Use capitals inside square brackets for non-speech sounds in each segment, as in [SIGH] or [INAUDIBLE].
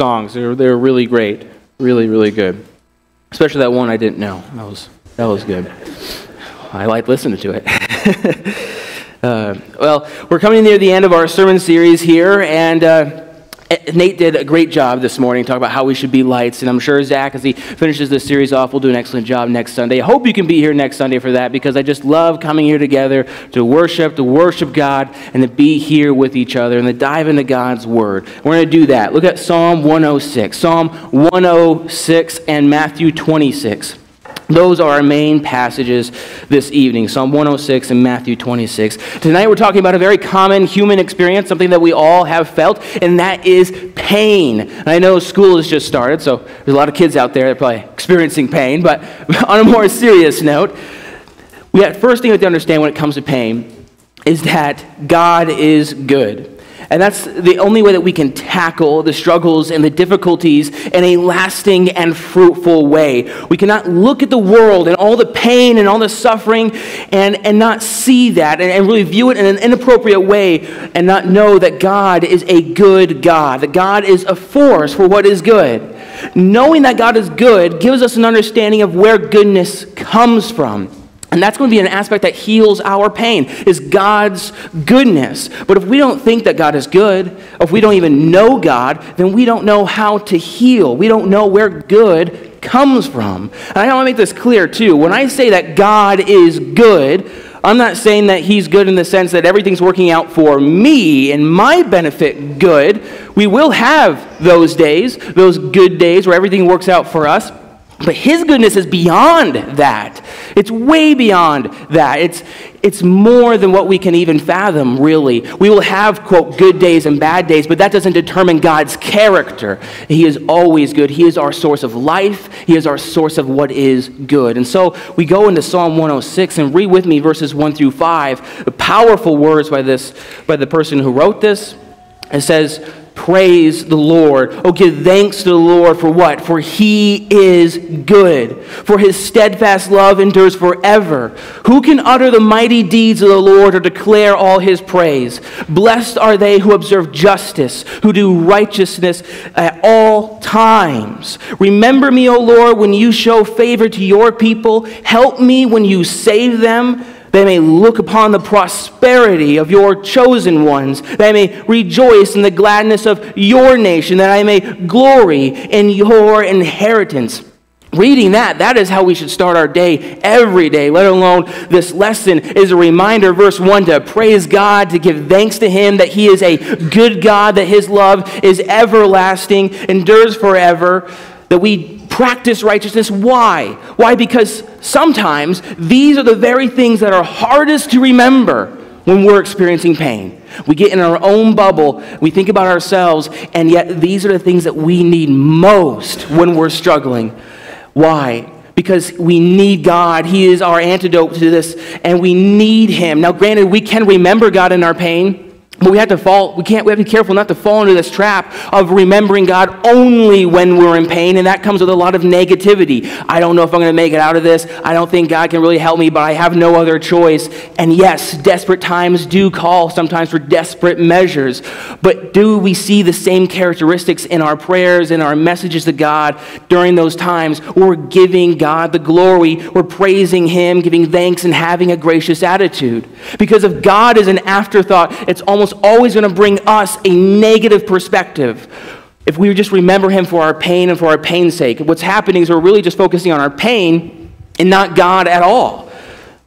songs. They're, they're really great. Really, really good. Especially that one I didn't know. That was, that was good. I like listening to it. [LAUGHS] uh, well, we're coming near the end of our sermon series here, and uh, Eh, Nate did a great job this morning talking about how we should be lights, and I'm sure Zach, as he finishes this series off, will do an excellent job next Sunday. I hope you can be here next Sunday for that because I just love coming here together to worship, to worship God, and to be here with each other and to dive into God's Word. We're going to do that. Look at Psalm 106, Psalm 106 and Matthew 26. Those are our main passages this evening Psalm 106 and Matthew 26. Tonight we're talking about a very common human experience, something that we all have felt, and that is pain. I know school has just started, so there's a lot of kids out there that are probably experiencing pain, but [LAUGHS] on a more serious note, we have, first thing we have to understand when it comes to pain is that God is good. And that's the only way that we can tackle the struggles and the difficulties in a lasting and fruitful way. We cannot look at the world and all the pain and all the suffering and, and not see that and, and really view it in an inappropriate way and not know that God is a good God, that God is a force for what is good. Knowing that God is good gives us an understanding of where goodness comes from. And that's going to be an aspect that heals our pain, is God's goodness. But if we don't think that God is good, if we don't even know God, then we don't know how to heal. We don't know where good comes from. And I want to make this clear, too. When I say that God is good, I'm not saying that He's good in the sense that everything's working out for me and my benefit good. We will have those days, those good days where everything works out for us. But his goodness is beyond that. It's way beyond that. It's, it's more than what we can even fathom, really. We will have, quote, good days and bad days, but that doesn't determine God's character. He is always good. He is our source of life, He is our source of what is good. And so we go into Psalm 106 and read with me verses 1 through 5. Powerful words by, this, by the person who wrote this. It says, Praise the Lord. Oh, give thanks to the Lord for what? For he is good. For his steadfast love endures forever. Who can utter the mighty deeds of the Lord or declare all his praise? Blessed are they who observe justice, who do righteousness at all times. Remember me, O Lord, when you show favor to your people. Help me when you save them they may look upon the prosperity of your chosen ones, that I may rejoice in the gladness of your nation, that I may glory in your inheritance. Reading that, that is how we should start our day every day, let alone this lesson is a reminder, verse 1, to praise God, to give thanks to Him, that He is a good God, that His love is everlasting, endures forever, that we practice righteousness. Why? Why? Because sometimes these are the very things that are hardest to remember when we're experiencing pain. We get in our own bubble, we think about ourselves, and yet these are the things that we need most when we're struggling. Why? Because we need God. He is our antidote to this, and we need Him. Now, granted, we can remember God in our pain. But we have to fall, we can't, we have to be careful not to fall into this trap of remembering God only when we're in pain, and that comes with a lot of negativity. I don't know if I'm going to make it out of this. I don't think God can really help me, but I have no other choice. And yes, desperate times do call sometimes for desperate measures. But do we see the same characteristics in our prayers and our messages to God during those times? We're giving God the glory, we're praising Him, giving thanks, and having a gracious attitude. Because if God is an afterthought, it's almost almost always going to bring us a negative perspective if we just remember him for our pain and for our pain's sake. What's happening is we're really just focusing on our pain and not God at all.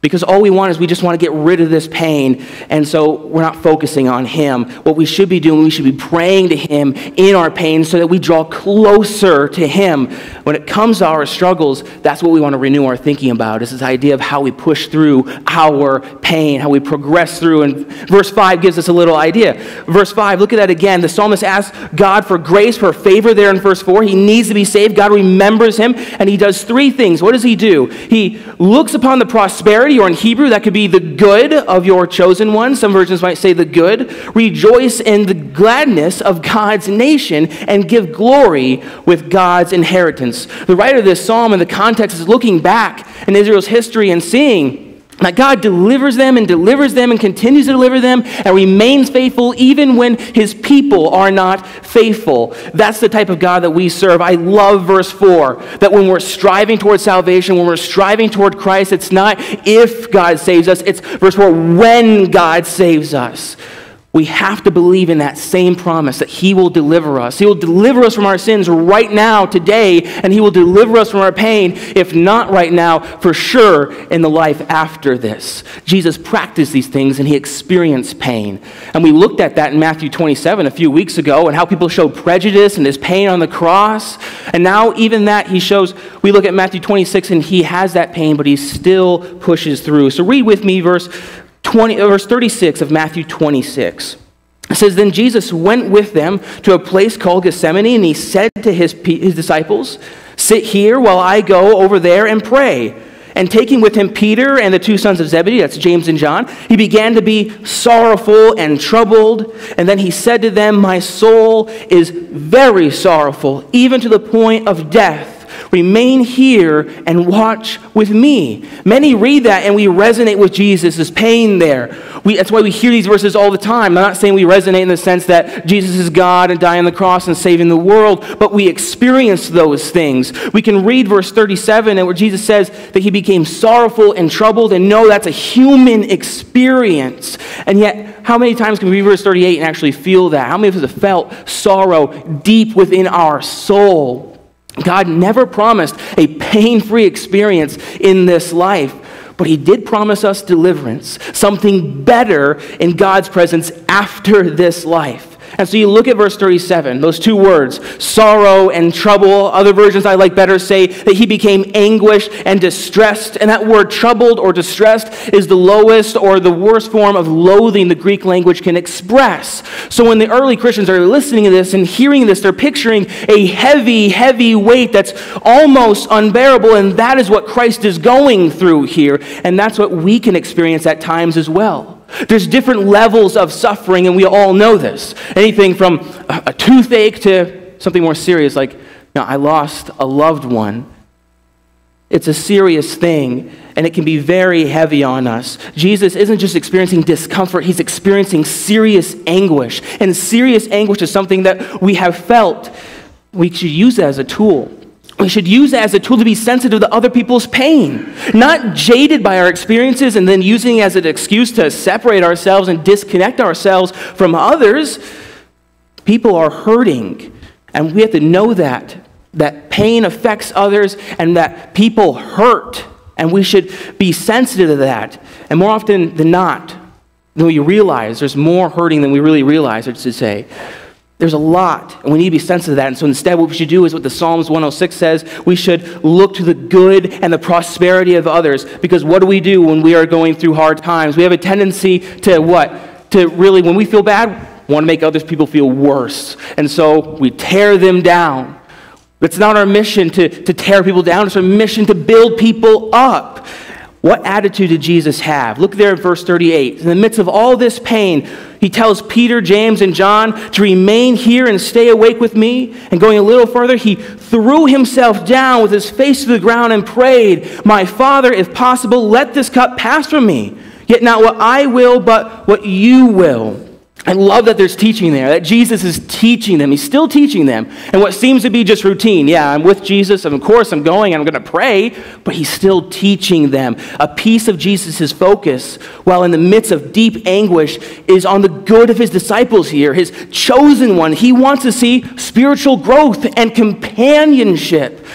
Because all we want is we just want to get rid of this pain. And so we're not focusing on Him. What we should be doing, we should be praying to Him in our pain so that we draw closer to Him. When it comes to our struggles, that's what we want to renew our thinking about. Is this idea of how we push through our pain, how we progress through. And verse 5 gives us a little idea. Verse 5, look at that again. The psalmist asks God for grace, for favor there in verse 4. He needs to be saved. God remembers him, and he does three things. What does he do? He looks upon the prosperity or in Hebrew, that could be the good of your chosen one. Some versions might say the good. Rejoice in the gladness of God's nation and give glory with God's inheritance. The writer of this psalm in the context is looking back in Israel's history and seeing That God delivers them and delivers them and continues to deliver them and remains faithful even when his people are not faithful. That's the type of God that we serve. I love verse 4 that when we're striving toward salvation, when we're striving toward Christ, it's not if God saves us, it's verse 4 when God saves us we have to believe in that same promise that He will deliver us. He will deliver us from our sins right now, today, and He will deliver us from our pain, if not right now, for sure in the life after this. Jesus practiced these things and He experienced pain. And we looked at that in Matthew 27 a few weeks ago and how people showed prejudice and His pain on the cross. And now, even that, He shows, we look at Matthew 26 and He has that pain, but He still pushes through. So read with me verse 20, uh, verse 36 of Matthew 26. It says, Then Jesus went with them to a place called Gethsemane, and he said to his, his disciples, Sit here while I go over there and pray. And taking with him Peter and the two sons of Zebedee, that's James and John, he began to be sorrowful and troubled. And then he said to them, My soul is very sorrowful, even to the point of death. Remain here and watch with me. Many read that and we resonate with Jesus' pain there. We, that's why we hear these verses all the time. I'm not saying we resonate in the sense that Jesus is God and dying on the cross and saving the world, but we experience those things. We can read verse 37 and where Jesus says that he became sorrowful and troubled and know that's a human experience. And yet, how many times can we read verse 38 and actually feel that? How many of us have felt sorrow deep within our soul? God never promised a pain free experience in this life, but He did promise us deliverance, something better in God's presence after this life. And so you look at verse 37, those two words, sorrow and trouble. Other versions I like better say that he became anguished and distressed. And that word troubled or distressed is the lowest or the worst form of loathing the Greek language can express. So when the early Christians are listening to this and hearing this, they're picturing a heavy, heavy weight that's almost unbearable. And that is what Christ is going through here. And that's what we can experience at times as well. There's different levels of suffering, and we all know this. Anything from a toothache to something more serious, like, I lost a loved one. It's a serious thing, and it can be very heavy on us. Jesus isn't just experiencing discomfort, he's experiencing serious anguish. And serious anguish is something that we have felt. We should use it as a tool we should use it as a tool to be sensitive to other people's pain, not jaded by our experiences and then using it as an excuse to separate ourselves and disconnect ourselves from others. People are hurting, and we have to know that that pain affects others and that people hurt, and we should be sensitive to that. And more often than not, than we realize, there's more hurting than we really realize, I should say. There's a lot, and we need to be sensitive to that. And so instead, what we should do is what the Psalms 106 says we should look to the good and the prosperity of others. Because what do we do when we are going through hard times? We have a tendency to what? To really, when we feel bad, want to make other people feel worse. And so we tear them down. It's not our mission to, to tear people down, it's our mission to build people up. What attitude did Jesus have? Look there at verse 38. In the midst of all this pain, he tells Peter, James, and John to remain here and stay awake with me. And going a little further, he threw himself down with his face to the ground and prayed, My Father, if possible, let this cup pass from me. Yet not what I will, but what you will. I love that there's teaching there, that Jesus is teaching them. He's still teaching them. And what seems to be just routine, yeah, I'm with Jesus, and of course I'm going, I'm going to pray, but he's still teaching them. A piece of Jesus' focus, while in the midst of deep anguish, is on the good of his disciples here, his chosen one. He wants to see spiritual growth and companionship.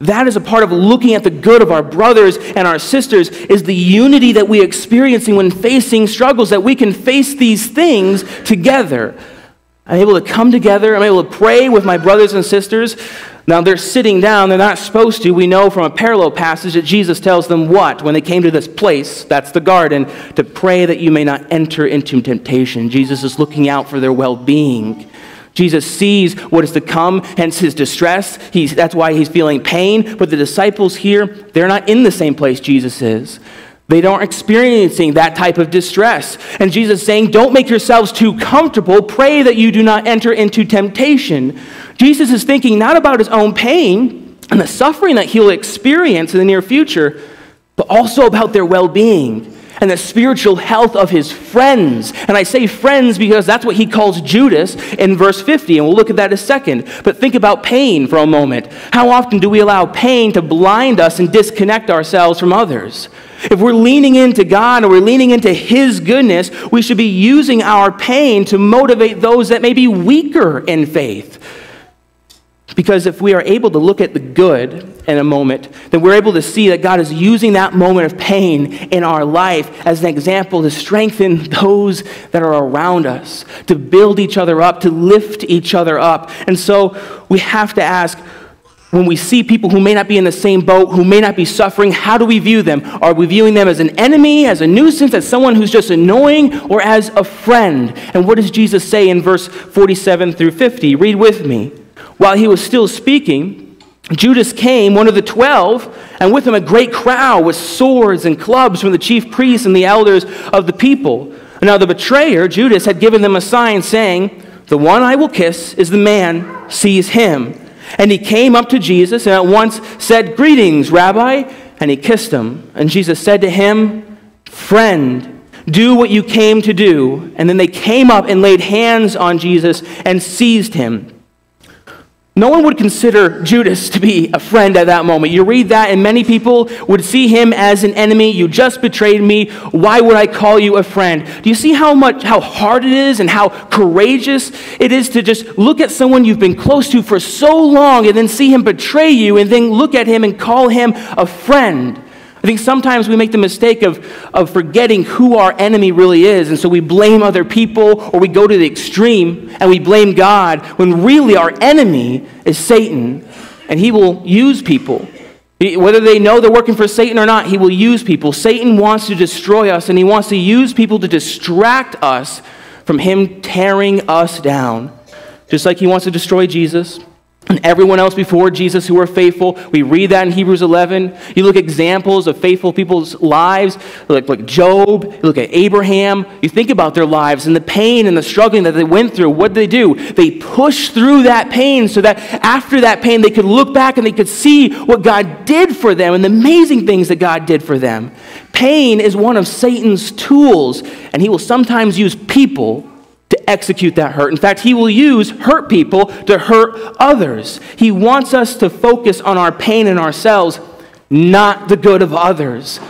That is a part of looking at the good of our brothers and our sisters is the unity that we experiencing when facing struggles that we can face these things together. I'm able to come together, I'm able to pray with my brothers and sisters. Now they're sitting down, they're not supposed to. We know from a parallel passage that Jesus tells them what? When they came to this place, that's the garden, to pray that you may not enter into temptation. Jesus is looking out for their well-being. Jesus sees what is to come, hence his distress. He's, that's why he's feeling pain. But the disciples here, they're not in the same place Jesus is. They aren't experiencing that type of distress. And Jesus saying, Don't make yourselves too comfortable. Pray that you do not enter into temptation. Jesus is thinking not about his own pain and the suffering that he'll experience in the near future, but also about their well being and the spiritual health of his friends. And I say friends because that's what he calls Judas in verse 50, and we'll look at that in a second. But think about pain for a moment. How often do we allow pain to blind us and disconnect ourselves from others? If we're leaning into God or we're leaning into His goodness, we should be using our pain to motivate those that may be weaker in faith. Because if we are able to look at the good in a moment, then we're able to see that God is using that moment of pain in our life as an example to strengthen [LAUGHS] those that are around us, to build each other up, to lift each other up. And so we have to ask when we see people who may not be in the same boat, who may not be suffering, how do we view them? Are we viewing them as an enemy, as a nuisance, as someone who's just annoying, or as a friend? And what does Jesus say in verse 47 through 50? Read with me. While he was still speaking, Judas came, one of the twelve, and with him a great crowd with swords and clubs from the chief priests and the elders of the people. Now the betrayer, Judas, had given them a sign saying, The one I will kiss is the man, seize him. And he came up to Jesus and at once said, Greetings, Rabbi. And he kissed him. And Jesus said to him, Friend, do what you came to do. And then they came up and laid hands on Jesus and seized him. No one would consider Judas to be a friend at that moment. You read that, and many people would see him as an enemy. You just betrayed me. Why would I call you a friend? Do you see how much, how hard it is and how courageous it is to just look at someone you've been close to for so long and then see him betray you and then look at him and call him a friend? I think sometimes we make the mistake of, of forgetting who our enemy really is, and so we blame other people or we go to the extreme and we blame God when really our enemy is Satan, and he will use people. Whether they know they're working for Satan or not, he will use people. Satan wants to destroy us, and he wants to use people to distract us from him tearing us down. Just like he wants to destroy Jesus, and everyone else before Jesus who were faithful. We read that in Hebrews 11. You look at examples of faithful people's lives, like, like Job, you look at Abraham. You think about their lives and the pain and the struggling that they went through. What did they do? They pushed through that pain so that after that pain, they could look back and they could see what God did for them and the amazing things that God did for them. Pain is one of Satan's tools, and he will sometimes use people execute that hurt. In fact, he will use hurt people to hurt others. He wants us to focus on our pain and ourselves, not the good of others.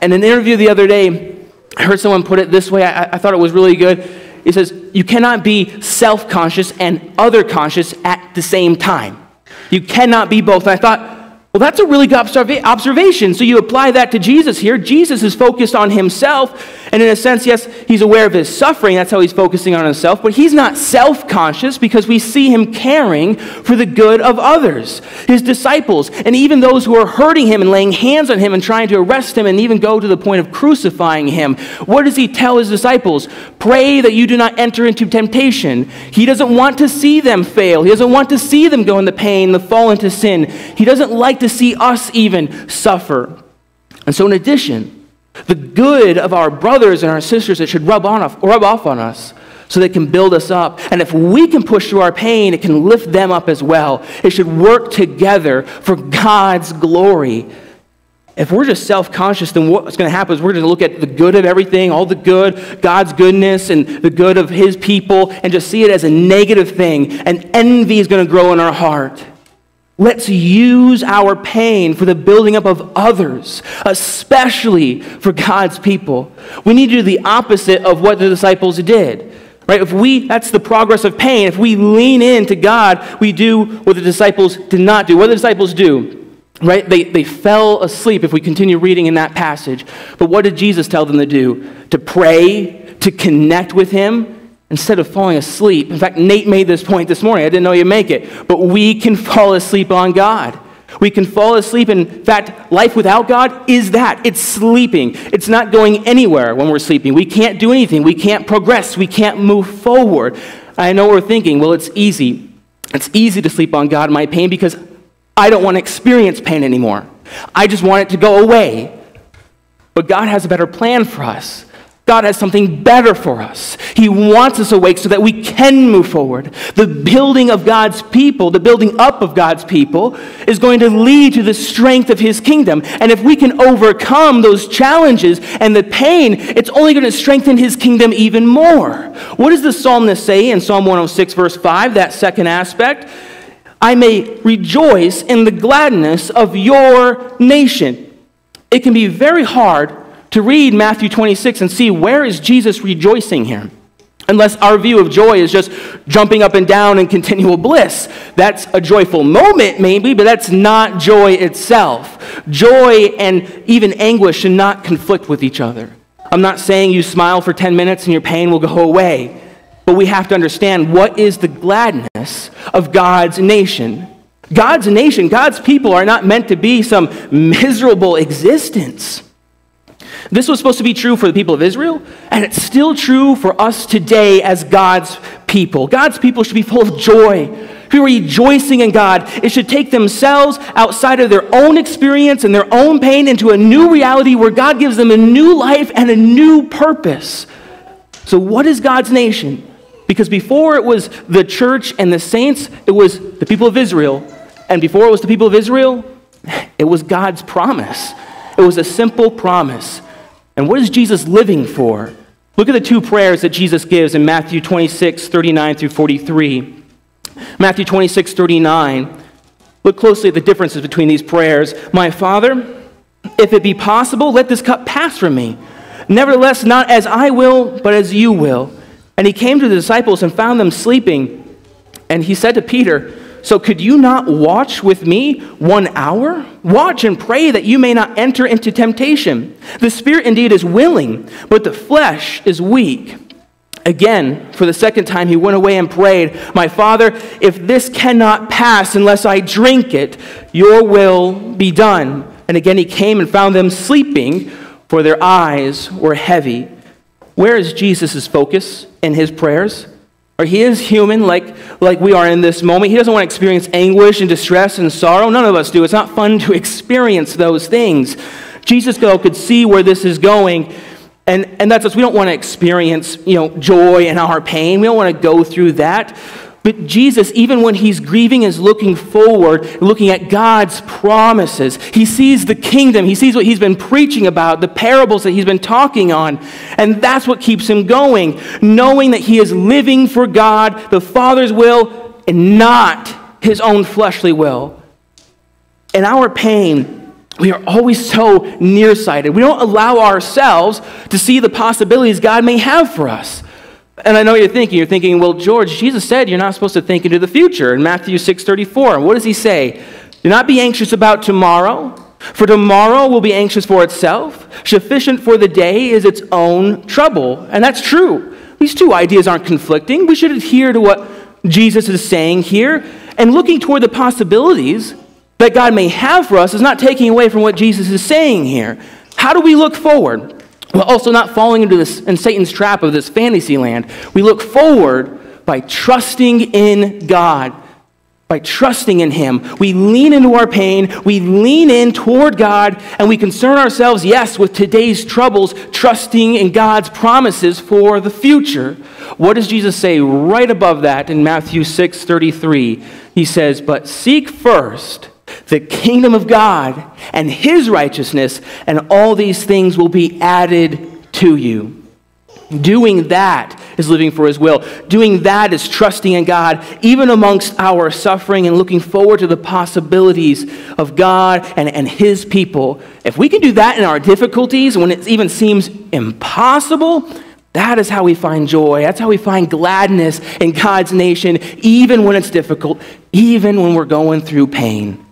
In an interview the other day, I heard someone put it this way. I, I thought it was really good. He says, You cannot be self conscious and other conscious at the same time. You cannot be both. And I thought, well, that's a really good observation. So you apply that to Jesus here. Jesus is focused on himself. And in a sense, yes, he's aware of his suffering. That's how he's focusing on himself. But he's not self conscious because we see him caring for the good of others, his disciples, and even those who are hurting him and laying hands on him and trying to arrest him and even go to the point of crucifying him. What does he tell his disciples? Pray that you do not enter into temptation. He doesn't want to see them fail. He doesn't want to see them go into pain, the fall into sin. He doesn't like like to see us even suffer. And so, in addition, the good of our brothers and our sisters, it should rub, on, rub off on us so they can build us up. And if we can push through our pain, it can lift them up as well. It should work together for God's glory. If we're just self conscious, then what's going to happen is we're going to look at the good of everything, all the good, God's goodness, and the good of His people, and just see it as a negative thing. And envy is going to grow in our heart. Let's use our pain for the building up of others, especially for God's people. We need to do the opposite of what the disciples did. Right? If we, that's the progress of pain. If we lean into God, we do what the disciples did not do. What the disciples do? Right? They, they fell asleep if we continue reading in that passage. But what did Jesus tell them to do? To pray, to connect with Him, instead of falling asleep. In fact, Nate made this point this morning. I didn't know you'd make it. But we can fall asleep on God. We can fall asleep. In fact, life without God is that it's sleeping. It's not going anywhere when we're sleeping. We can't do anything. We can't progress. We can't move forward. I know we're thinking, well, it's easy. It's easy to sleep on God, my pain, because I don't want to experience pain anymore. I just want it to go away. But God has a better plan for us. God has something better for us. He wants us awake so that we can move forward. The building of God's people, the building up of God's people, is going to lead to the strength of His kingdom. And if we can overcome those challenges and the pain, it's only going to strengthen His kingdom even more. What does the psalmist say in Psalm 106, verse 5, that second aspect? I may rejoice in the gladness of your nation. It can be very hard to read Matthew 26 and see where is Jesus rejoicing here. Unless our view of joy is just jumping up and down in continual bliss. That's a joyful moment, maybe, but that's not joy itself. Joy and even anguish should not conflict with each other. I'm not saying you smile for 10 minutes and your pain will go away, but we have to understand what is the gladness of God's nation. God's nation, God's people are not meant to be some miserable existence. This was supposed to be true for the people of Israel, and it's still true for us today as God's people. God's people should be full of joy, be rejoicing in God. It should take themselves outside of their own experience and their own pain into a new reality where God gives them a new life and a new purpose. So, what is God's nation? Because before it was the church and the saints, it was the people of Israel. And before it was the people of Israel, [LAUGHS] it was God's promise. It was a simple promise. And what is Jesus living for? Look at the two prayers that Jesus gives in Matthew 26, 39 through 43. Matthew 26, 39. Look closely at the differences between these prayers. My Father, if it be possible, let this cup pass from me. Nevertheless, not as I will, but as you will. And he came to the disciples and found them sleeping. And he said to Peter, so could you not watch with me one hour? Watch and pray that you may not enter into temptation. The spirit indeed is willing, but the flesh is weak. Again, for the second time, he went away and prayed, My Father, if this cannot pass unless I drink it, your will be done. And again, he came and found them sleeping, for their eyes were heavy. Where is Jesus' focus in his prayers? Or he is human like, like we are in this moment. He doesn't want to experience anguish and distress and sorrow. None of us do. It's not fun to [LAUGHS] experience those things. Jesus, though, could see where this is going. And, and that's us. We don't want to experience, you know, joy and our pain. We don't want to go through that. But Jesus, even when he's grieving, is looking forward, looking at God's promises. He sees the kingdom. He sees what he's been preaching about, the parables that he's been talking on. And that's what keeps him going, knowing that he is living for God, the Father's will, and not his own fleshly will. In our pain, we are always so nearsighted. We don't allow ourselves to see the possibilities God may have for us. And I know you're thinking, you're thinking, well, George, Jesus said you're not supposed to think into the future in Matthew 6:34. And what does he say? Do not be anxious about tomorrow, for tomorrow will be anxious for itself. Sufficient for the day is its own trouble. And that's true. These two ideas aren't conflicting. We should adhere to what Jesus is saying here. And looking toward the possibilities that God may have for us is not taking away from what Jesus is saying here. How do we look forward? But also not falling into this in Satan's trap of this fantasy land. We look forward by trusting in God. By trusting in Him, we lean into our pain, we lean in toward God, and we concern ourselves, yes, with today's troubles, trusting in God's promises for the future. What does Jesus say right above that in Matthew 6 33? He says, But seek first the kingdom of God and his righteousness, and all these things will be added to you. Doing that is living for his will. Doing that is trusting in God, even amongst our suffering and looking forward to the possibilities of God and, and his people. If we can do that in our difficulties, when it even seems impossible, that is how we find joy. That's how we find gladness in God's nation, even when it's difficult, even when we're going through pain.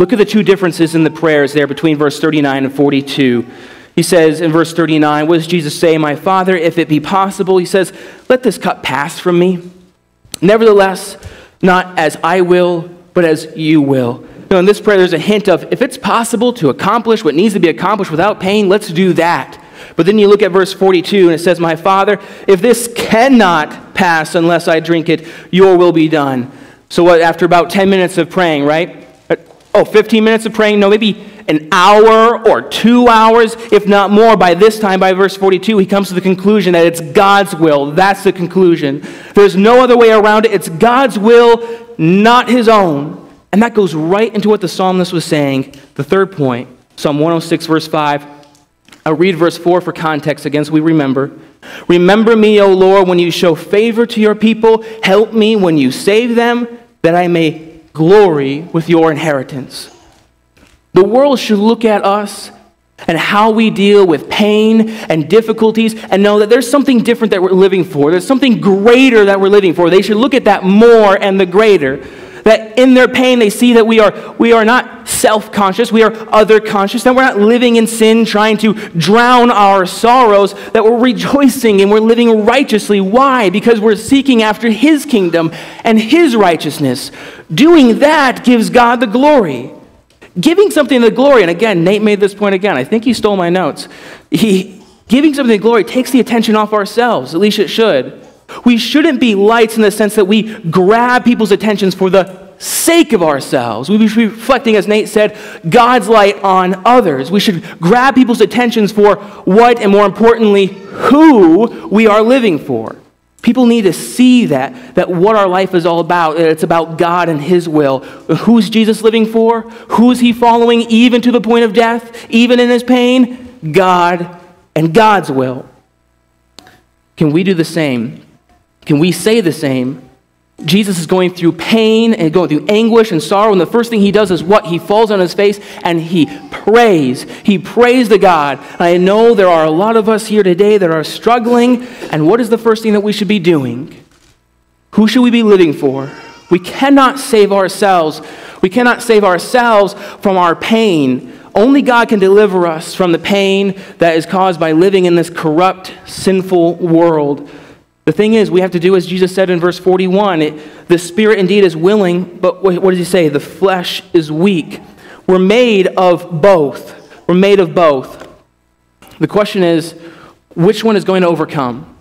Look at the two differences in the prayers there between verse 39 and 42. He says in verse 39, What does Jesus say? My Father, if it be possible, he says, Let this cup pass from me. Nevertheless, not as I will, but as you will. Know, in this prayer, there's a hint of if it's possible to accomplish what needs to be accomplished without pain, let's do that. But then you look at verse 42 and it says, My Father, if this cannot pass unless I drink it, your will be done. So, what, after about 10 minutes of praying, right? Oh, 15 minutes of praying? No, maybe an hour or two hours, if not more. By this time, by verse 42, he comes to the conclusion that it's God's will. That's the conclusion. There's no other way around it. It's God's will, not his own. And that goes right into what the psalmist was saying. The third point, Psalm 106, verse 5. I'll read verse 4 for context again so we remember. Remember me, O Lord, when you show favor to your people. Help me when you save them, that I may glory with your inheritance. The world should look at us and how we deal with pain and difficulties and know that there's something different that we're living for. There's something greater that we're living for. They should look at that more and the greater. That in their pain, they see that we are, we are not self conscious, we are other conscious, that we're not living in sin, trying to drown our sorrows, that we're rejoicing and we're living righteously. Why? Because we're seeking after His kingdom and His righteousness. Doing that gives God the glory. Giving something the glory, and again, Nate made this point again. I think he stole my notes. He, giving something the glory takes the attention off ourselves, at least it should. We shouldn't be lights in the sense that we grab people's attentions for the sake of ourselves. We should be reflecting, as Nate said, God's light on others. We should grab people's attentions for what, and more importantly, who we are living for. People need to see that, that what our life is all about, that it's about God and His will. Who's Jesus living for? Who's He following even to the point of death, even in His pain? God and God's will. Can we do the same? Can we say the same Jesus is going through pain and going through anguish and sorrow, and the first thing he does is what? He falls on his face and he prays. He prays to God. I know there are a lot of us here today that are struggling, and what is the first thing that we should be doing? Who should we be living for? We cannot save ourselves. We cannot save ourselves from our pain. Only God can deliver us from the pain that is caused by living in this corrupt, sinful world. The thing is, we have to do as Jesus said in verse 41 it, the spirit indeed is willing, but what, what does he say? The flesh is weak. We're made of both. We're made of both. The question is, which one is going to overcome?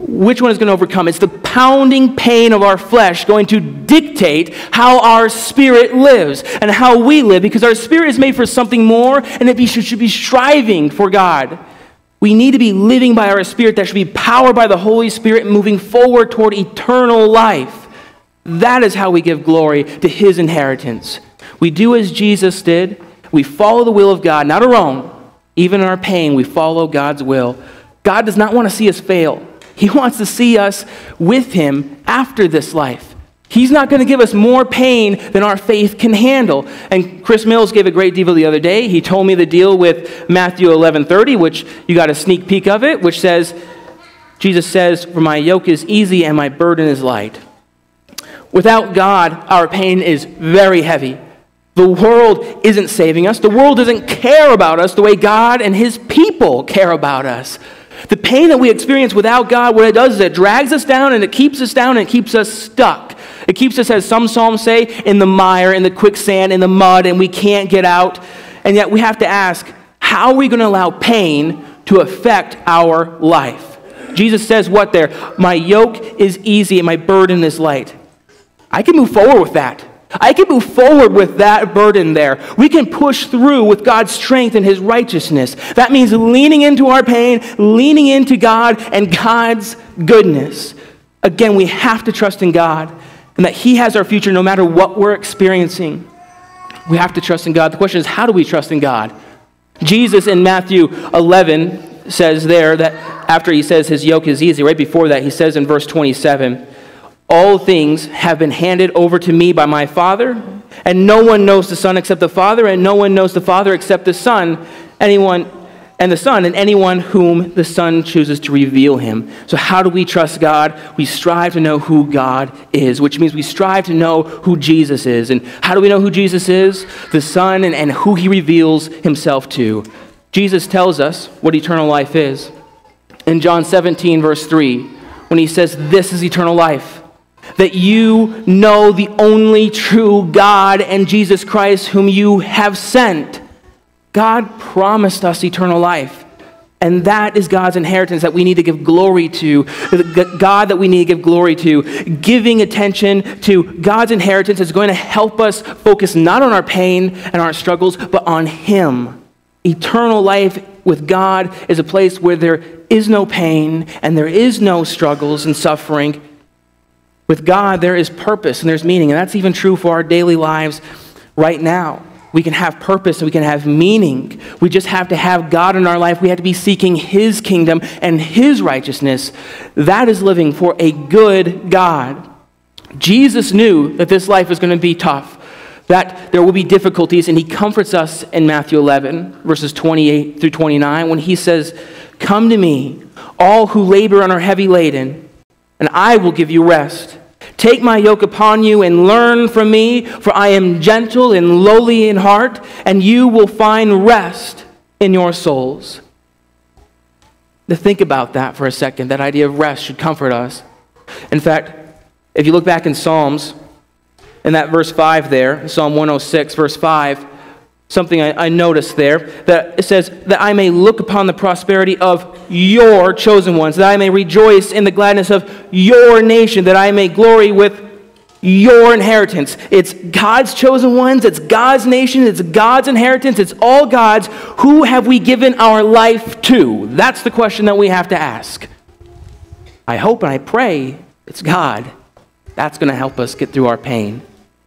Which one is going to overcome? It's the pounding pain of our flesh going to dictate how our spirit lives and how we live because our spirit is made for something more and it should be striving for God. We need to be living by our Spirit that should be powered by the Holy Spirit, moving forward toward eternal life. That is how we give glory to His inheritance. We do as Jesus did. We follow the will of God, not our own. Even in our pain, we follow God's will. God does not want to see us fail. He [LAUGHS] wants to see us with Him after this life. He's not going to give us more pain than our faith can handle. And Chris Mills gave a great deal the other day. He told me the deal with Matthew 11:30, which you got a sneak peek of it, which says Jesus says, "For my yoke is easy and my burden is light." Without God, our pain is very heavy. The world isn't saving us. The world doesn't care about us the way God and his people care about us. The pain that we experience without God, what it does is it drags us down and it keeps us down and it keeps us stuck. It keeps us, as some psalms say, in the mire, in the quicksand, in the mud, and we can't get out. And yet we have to ask, how are we going to allow pain to affect our life? Jesus says, What there? My yoke is easy and my burden is light. I can move forward with that. I can move forward with that burden there. We can push through with God's strength and His righteousness. That means leaning into our pain, leaning into God and God's goodness. Again, we have to trust in God and that He has our future no matter what we're experiencing. We have to trust in God. The question is, how do we trust in God? Jesus in Matthew 11 says there that after he says his yoke is easy, right before that, he says in verse 27, All things have been handed over to me by my Father, and no one knows the Son except the Father, and no one knows the Father except the Son. Anyone and the Son, and anyone whom the Son chooses to reveal him. So, how do we trust God? We strive to know who God is, which means we strive to know who Jesus is. And how do we know who Jesus is? The Son and, and who he reveals himself to. Jesus tells us what eternal life is. In John 17, verse 3, when he says, This is eternal life, that you know the only true God and Jesus Christ, whom you have sent. God promised us eternal life. And that is God's inheritance that we need to give glory to, God that we need to give glory to. Giving attention to God's inheritance is going to help us focus not on our pain and our struggles, but on Him. Eternal life with God is a place where there is no pain and there is no struggles and suffering. With God, there is purpose and there's meaning, and that's even true for our daily lives right now. We can have purpose we can have meaning. We just have to have God in our life. We have to be seeking His kingdom and His righteousness. That is living for a good God. Jesus knew that this life was going to be tough, that there will be difficulties, and He comforts us in Matthew 11, verses 28 through 29, when He says, Come to me, all who labor and are heavy laden, and I will give you rest. Take my yoke upon you and learn from me, for I am gentle and lowly in heart, and you will find rest in your souls. To think about that for a second, that idea of rest should comfort us. In fact, if you look back in Psalms, in that verse 5 there, Psalm 106, verse 5, something I, I, noticed there that it says that i may look upon the prosperity of your chosen ones that i may rejoice in the gladness of your nation that i may glory with your inheritance. It's god's chosen ones it's god's nation it's god's inheritance it's all god's. Who have we given our life to? That's the question that we have to ask. I hope and i pray it's god that's going to help us get through our pain.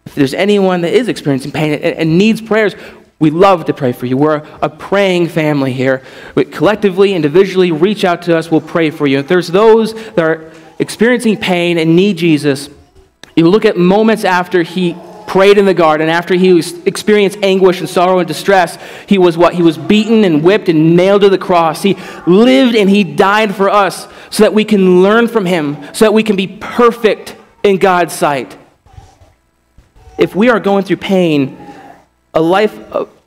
If there's anyone that is experiencing pain and needs prayers we love to pray for you. We're a praying family here. We collectively, individually, reach out to us. We'll pray for you. If there's those that are experiencing pain and need Jesus, you look at moments after he prayed in the garden, after he experienced anguish and sorrow and distress. He was what? He was beaten and whipped and nailed to the cross. He lived and he died for us so that we can learn from him, so that we can be perfect in God's sight. If we are going through pain, a life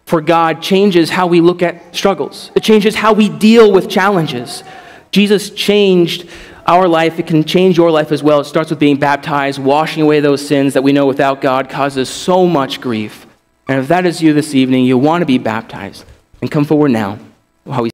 for God changes how we look at struggles, it changes how we deal with challenges. Jesus changed our life. It can change your life as well. It starts with being baptized, washing away those sins that we know without God causes so much grief. And if that is you this evening, you want to be baptized, and come forward now while we